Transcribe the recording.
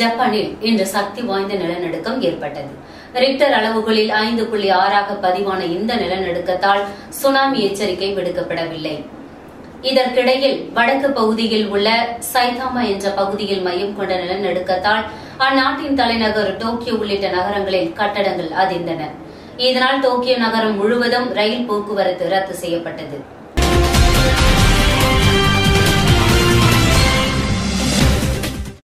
ஜப்பானில் இன்று சக்தி வாய்ந்த நிலநடுக்கம் ஏற்பட்டது. ரிக்டர் அளவுகளில் ஐந்து புள்ளி ஆறாக பதிவான இந்த நிலநடுக்கத்தால் சுனாமி எச்சரிக்கை விடுக்கப்படவில்லை. இதற்கிடையில் வடக்கு பகுதியில் உள்ள சைதாமா என்ற பகுதியில் மையம் கொண்ட நிலநடுக்கத்தால் அந்நாட்டின் தலைநகர் டோக்கியோ உள்ளிட்ட நகரங்களில் கட்டடங்கள் அதிர்ந்தன. இதனால் டோக்கியோ நகரம் முழுவதும் ரயில் போக்குவரத்து ரத்து செய்யப்பட்டது.